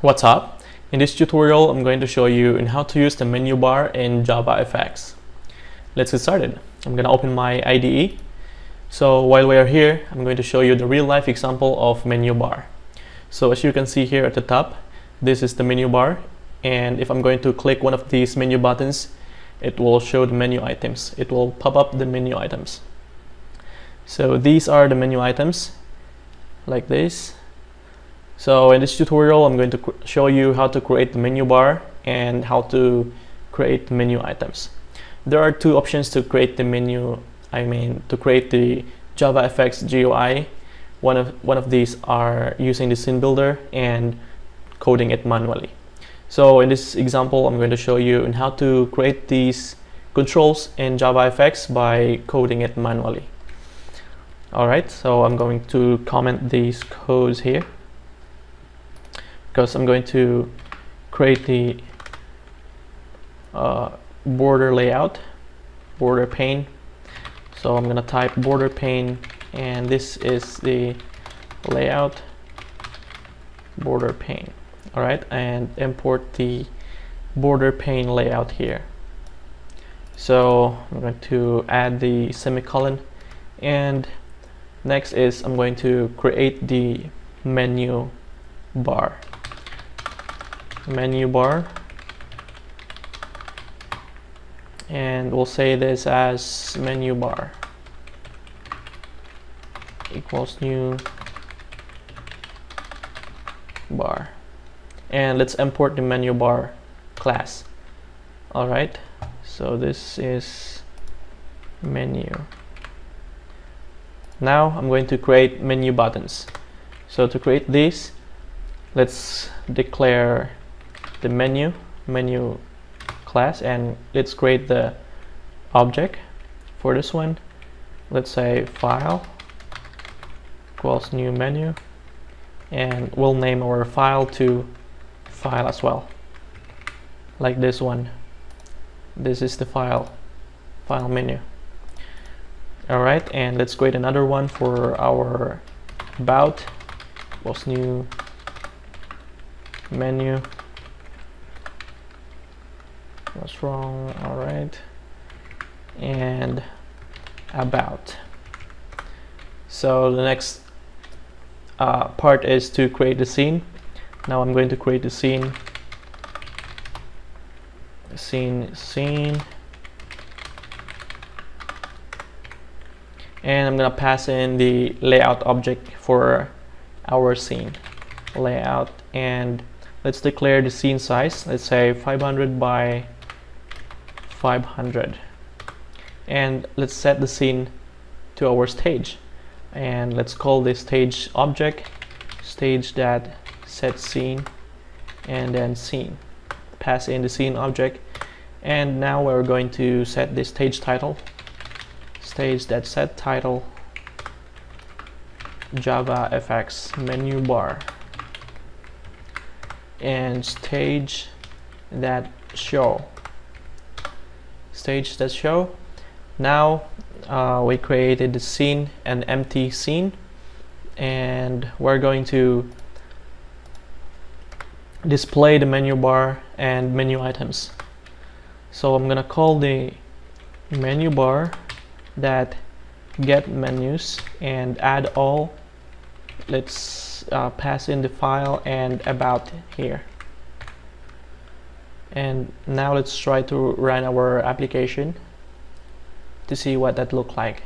What's up? In this tutorial, I'm going to show you in how to use the menu bar in JavaFX. Let's get started. I'm going to open my IDE. So while we are here, I'm going to show you the real life example of menu bar. So as you can see here at the top, this is the menu bar. And if I'm going to click one of these menu buttons, it will show the menu items. It will pop up the menu items. So these are the menu items like this so in this tutorial, I'm going to show you how to create the menu bar and how to create menu items. There are two options to create the menu, I mean to create the JavaFX GUI. One of, one of these are using the scene builder and coding it manually. So in this example, I'm going to show you in how to create these controls in JavaFX by coding it manually. Alright, so I'm going to comment these codes here because I'm going to create the uh, border layout border pane. So I'm gonna type border pane and this is the layout border pane. Alright and import the border pane layout here. So I'm going to add the semicolon and next is I'm going to create the menu bar menu bar. And we'll say this as menu bar equals new bar. And let's import the menu bar class. Alright so this is menu. Now I'm going to create menu buttons. So to create this let's declare the menu menu class and let's create the object for this one. Let's say file equals new menu and we'll name our file to file as well like this one. This is the file file menu. Alright and let's create another one for our about was new menu what's wrong all right and about. So the next uh, part is to create the scene. Now I'm going to create the scene. Scene scene. And I'm gonna pass in the layout object for our scene. Layout and let's declare the scene size. Let's say 500 by 500 and let's set the scene to our stage. And let's call this stage object stage that set scene and then scene. Pass in the scene object. And now we're going to set the stage title. Stage that set title Java FX menu bar. And stage that show stage that show. Now uh, we created the scene an empty scene and we're going to display the menu bar and menu items. So I'm gonna call the menu bar that get menus and add all. Let's uh, pass in the file and about here and now let's try to run our application to see what that look like.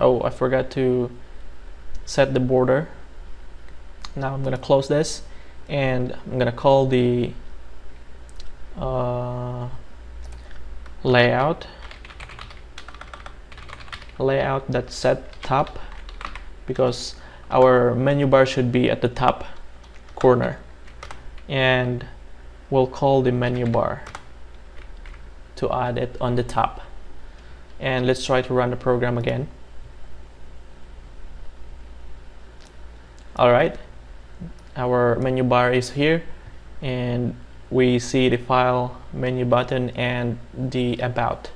Oh I forgot to set the border. Now I'm gonna close this and I'm gonna call the uh, layout. Layout that set top because our menu bar should be at the top corner and we'll call the menu bar to add it on the top. And let's try to run the program again. Alright our menu bar is here and we see the file menu button and the about.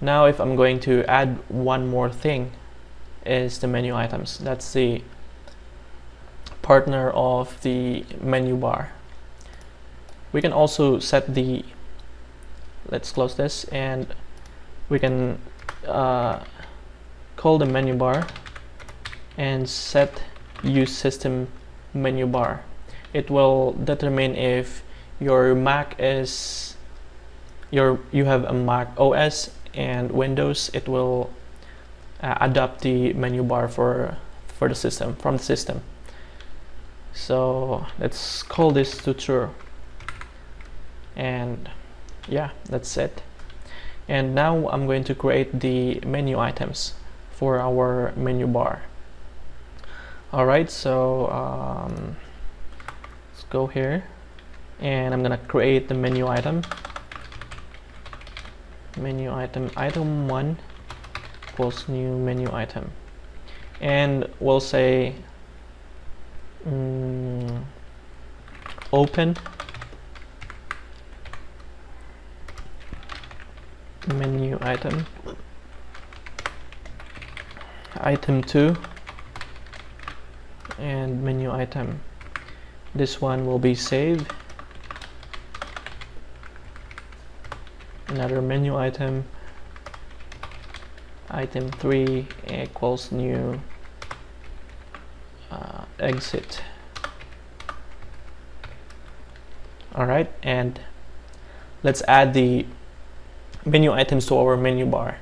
Now if I'm going to add one more thing is the menu items. That's the partner of the menu bar. We can also set the let's close this and we can uh, call the menu bar and set use system menu bar. It will determine if your Mac is your you have a Mac OS and Windows it will uh, adapt the menu bar for for the system from the system so let's call this to true and yeah that's it. And now I'm going to create the menu items for our menu bar. Alright so um, let's go here. And I'm gonna create the menu item. Menu item item 1 equals new menu item. And we'll say um, open. Menu item. Item 2 and menu item. This one will be save. Another menu item. Item 3 equals new uh, exit. Alright and let's add the menu items to our menu bar.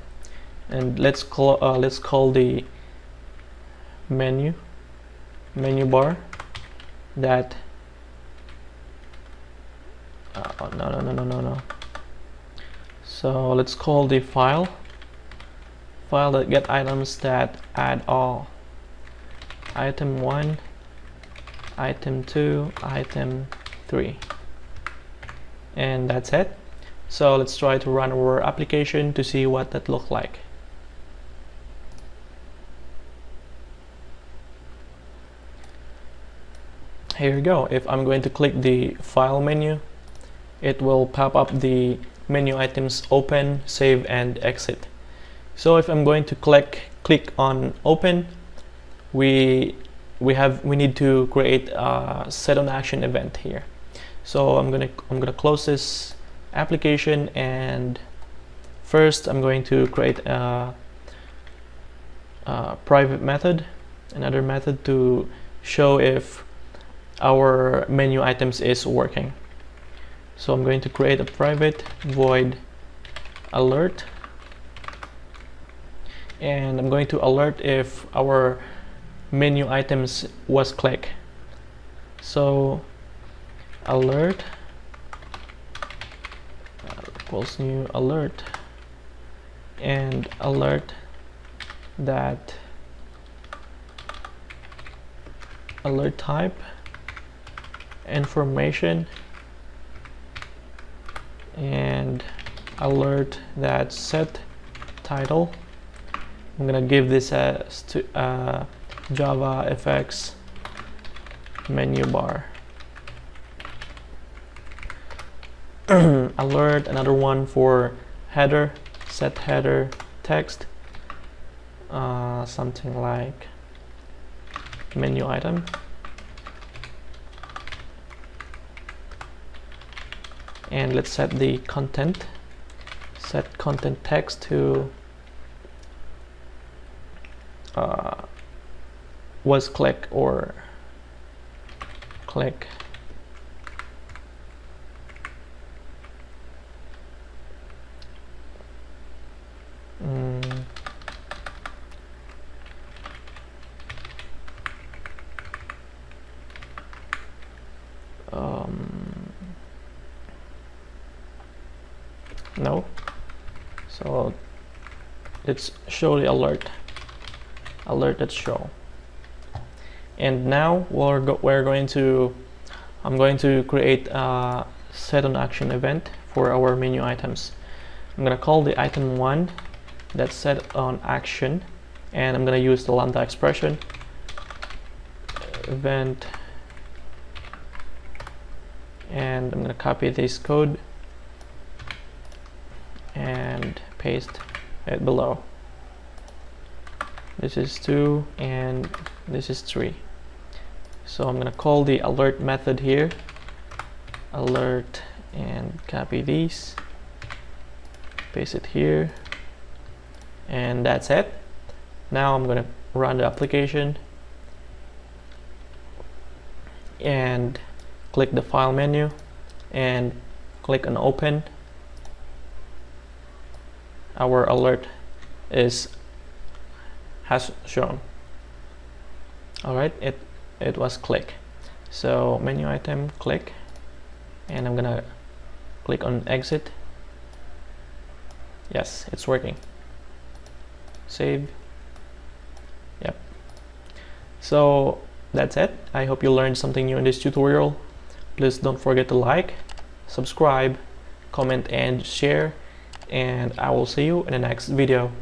And let's call uh, let's call the menu menu bar that oh, no no no no no no. So let's call the file file that get items that add all item 1 item 2 item 3 and that's it so let's try to run our application to see what that look like. Here you go. If I'm going to click the file menu, it will pop up the menu items open, save and exit. So if I'm going to click click on open, we we have we need to create a set on action event here. So I'm gonna I'm gonna close this application and first I'm going to create a, a private method another method to show if our menu items is working so I'm going to create a private void alert and I'm going to alert if our menu items was click. So alert equals new alert. And alert that alert type information. And alert that set title. I'm gonna give this to uh, Java FX menu bar. Alert another one for header set header text. Uh, something like menu item. And let's set the content. Set content text to uh, was click or click. Um, no so let's show the alert. Alert that show and now we're, go we're going to I'm going to create a set on action event for our menu items. I'm gonna call the item one that's set on action and I'm gonna use the lambda expression. Event. And I'm gonna copy this code and paste it below. This is 2 and this is 3 so I'm gonna call the alert method here. Alert and copy these. Paste it here. And that's it. Now I'm gonna run the application. And click the file menu. And click on open. Our alert is has shown. All right it it was click. So menu item click. And I'm gonna click on exit. Yes it's working. Save. Yep. So that's it. I hope you learned something new in this tutorial. Please don't forget to like subscribe comment and share. And I will see you in the next video